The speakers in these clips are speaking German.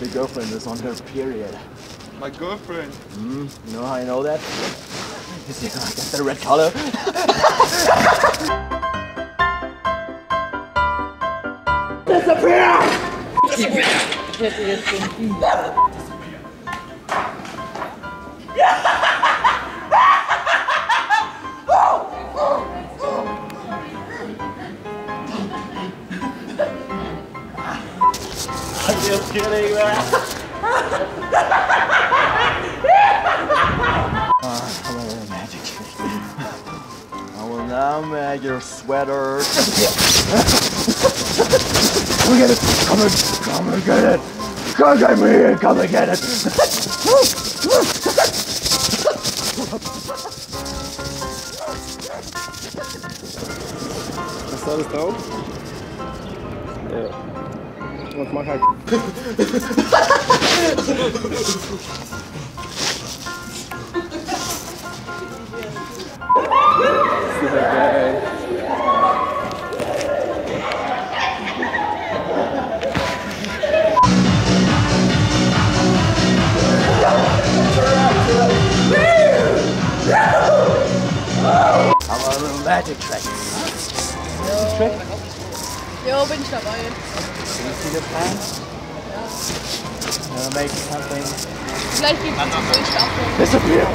The girlfriend is on her period. My girlfriend. Hmm, you know how I know that? You see, I got the red color. I'm just kidding, man. Ah, I'm magic. I will now make your sweater. come get it! Come and, come and get it! Come get me! and Come and get it! Hast du alles drauf? want makkelijk. Our romantic trick. Trick? Jo, bin ich dabei. You see the plan? Gonna make something Vielleicht gibt es die Durchstaffelung. disappear.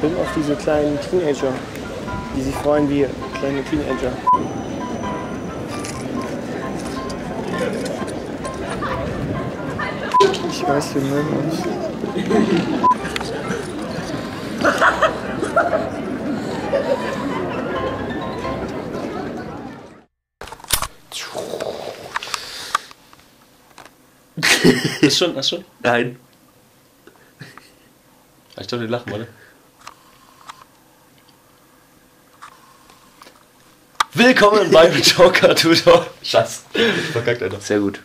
Film auf diese kleinen Teenager, die sich freuen wie kleine Teenager. Ich weiß, wir mögen uns. Ist schon, hast schon? Nein. Ich dachte, die lachen, warte. Willkommen beim Joker Tutor. Scheiße. Verkackt, Alter. Sehr gut.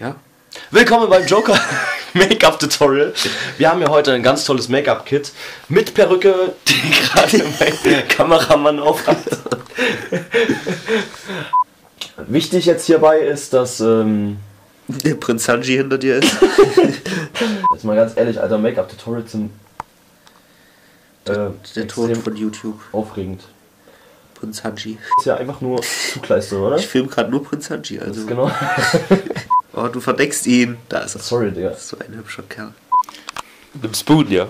Ja? Willkommen beim Joker Make-up Tutorial. Wir haben ja heute ein ganz tolles Make-up-Kit mit Perücke, die gerade mein Kameramann aufhat. Wichtig jetzt hierbei ist, dass ähm, Der Prinz Hanji hinter dir ist. Jetzt mal ganz ehrlich, Alter, Make-up-Tutorials sind äh, Der Ton extrem von YouTube. aufregend. Prinz Hanji. Ist ja einfach nur Zugleistung, oder? Ich filme gerade nur Prinz Hanji. Das Also. ist genau. Oh, du verdeckst ihn. Da ist er. Sorry, Digga. So ein hübscher Kerl. Mit dem Spoon, ja.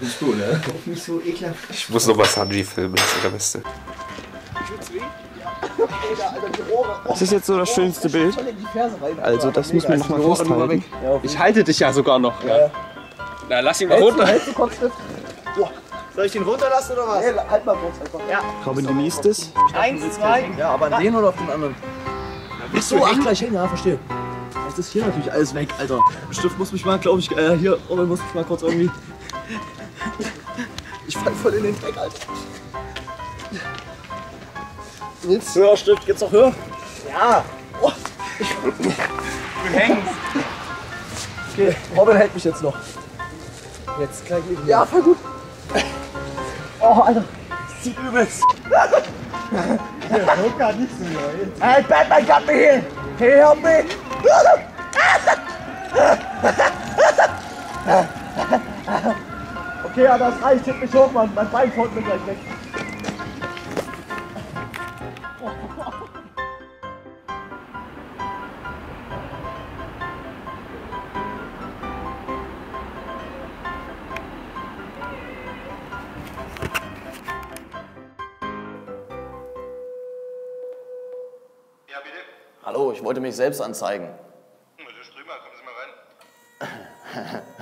Bist du, ne? Nicht so ekelhaft. Ich muss noch mal Sanji filmen, das ist der Beste. Das ist jetzt so das schönste Bild. Also, das muss man noch mal festhalten. Ich halte dich ja sogar noch. Ja. Na, lass ihn mal runter. Soll ich den runterlassen oder was? Nee, halt mal kurz einfach. Ja. Robin genießt es. Eins, zwei. Ja, aber an den oder auf den anderen? Ach so, ach gleich hängen, ja, verstehe. Jetzt ist hier natürlich alles weg, Alter. Stift muss mich mal, glaube ich, äh, hier, Robin muss mich mal kurz irgendwie. Ich fall voll in den Dreck, Alter. Jetzt höher, Stift, geht's noch höher? Ja. Oh, ich, du hängst. Okay, Robin hält mich jetzt noch. Jetzt gleich nicht mehr. Ja, voll gut. Oh, Alter. Das zieht übelst. Hey, Batman got me here! Can you help me? Okay, ja, das reicht. Heb mich hoch, Mann. Mein Bein fällt mir gleich weg. Hallo, ich wollte mich selbst anzeigen. Das ist prima, kommen Sie mal rein.